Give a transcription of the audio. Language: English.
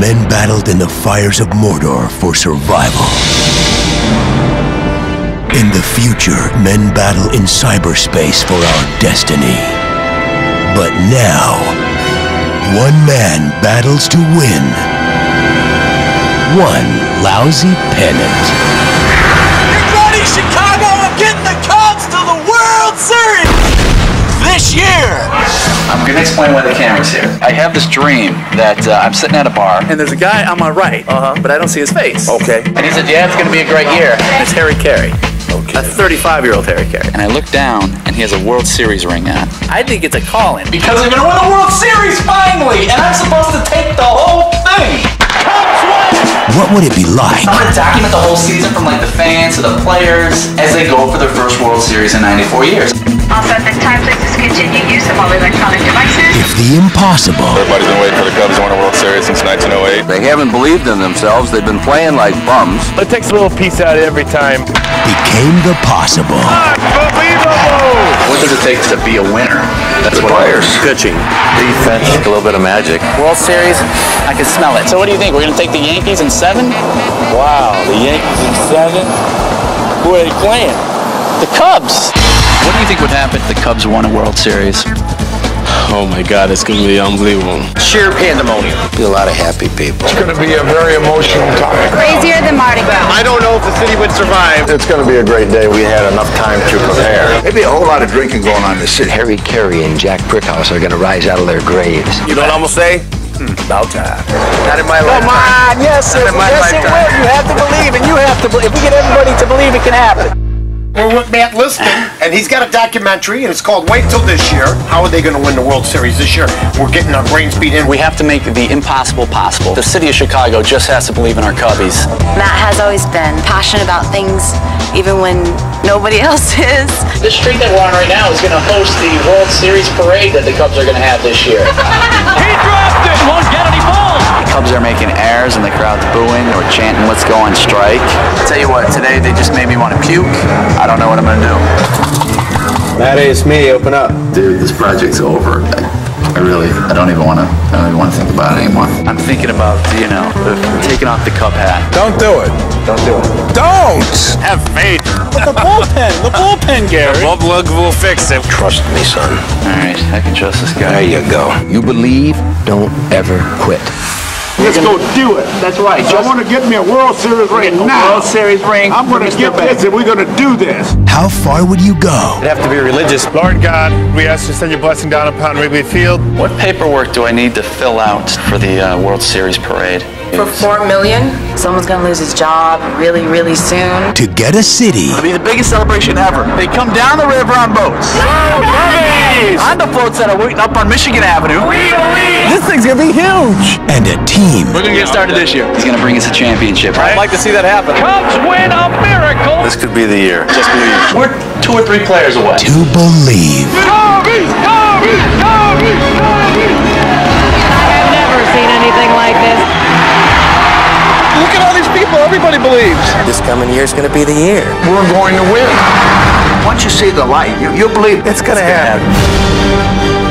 men battled in the fires of Mordor for survival. In the future, men battle in cyberspace for our destiny. But now, one man battles to win one lousy pennant. Get ready, Chicago! I'm getting the Cubs gonna the camera's here. I have this dream that uh, I'm sitting at a bar, and there's a guy on my right, uh-huh. but I don't see his face. Okay. And he said, "Yeah, it's gonna be a great year." And it's Harry Caray. Okay. A 35-year-old Harry Caray. And I look down, and he has a World Series ring on. I think it's a call-in because I'm gonna win the World Series finally, and I'm supposed to take the whole thing. What would it be like I'm gonna document the whole season from like the fans to the players as they go for their first World Series in 94 years. Also, at this time, if the impossible Everybody's been waiting for the Cubs to win a World Series since 1908. They haven't believed in themselves. They've been playing like bums. It takes a little piece out every time. became the possible? Unbelievable! What does it take to be a winner? That's The what players. Pitching, defense, a little bit of magic. World Series, I can smell it. So what do you think? We're gonna take the Yankees in seven? Wow, the Yankees in seven. Who are they playing? The Cubs. What do you think would happen if the Cubs won a World Series? Oh my God, it's gonna be unbelievable. Sheer pandemonium. Be a lot of happy people. It's going to be a very emotional time. Crazier than Mardi Gras. I don't know if the city would survive. It's going to be a great day. We had enough time to prepare. Maybe a whole lot of drinking going on in the city. Harry Caray and Jack Brickhouse are going to rise out of their graves. You know what I'm gonna say? Hmm, about time. Not in my life. Come on, yes, it, in my yes, it will. You have to believe, and you have to believe. If we get everybody to believe, it can happen. We're with Matt Liston, and he's got a documentary, and it's called Wait Till This Year. How are they going to win the World Series this year? We're getting our brains beat in. We have to make the impossible possible. The city of Chicago just has to believe in our Cubbies. Matt has always been passionate about things, even when nobody else is. This street that we're on right now is going to host the World Series parade that the Cubs are going to have this year. Cubs are making airs and the crowd's booing or chanting, let's go on strike. I tell you what, today they just made me want to puke. I don't know what I'm going to do. Maddie, it's me. Open up. Dude, this project's over. I, I really, I don't even want to, I don't even want to think about it anymore. I'm thinking about, you know, taking off the Cub hat. Don't do it. Don't do it. Don't! Have faith. But the bullpen, the bullpen, Gary. The bullpen will fix it. Trust me, son. All right, I can trust this guy. There you go. You believe, don't ever quit. Let's go do it. That's right. I want to get me a World Series ring now. World Series ring. I'm going to get this, and we're going to do this. How far would you go You'd have to be religious. Lord God, we ask you to send your blessing down upon Wrigley Field. What paperwork do I need to fill out for the uh, World Series parade? For four million, someone's gonna lose his job really, really soon. to get a city It'll be the biggest celebration ever. They come down the river on boats. On the boats that are waiting up on Michigan Avenue. This thing's gonna be huge. and a team We're gonna get started this year. He's gonna bring us a championship. I'd like to see that happen. Cubs win a miracle! This could be the year. Just believe. We're two or three players away. to believe. Kobe! Kobe! Kobe! Kobe! I've never seen anything Everybody believes. This coming year is going to be the year. We're going to win. Once you see the light, you, you'll believe It's gonna happen.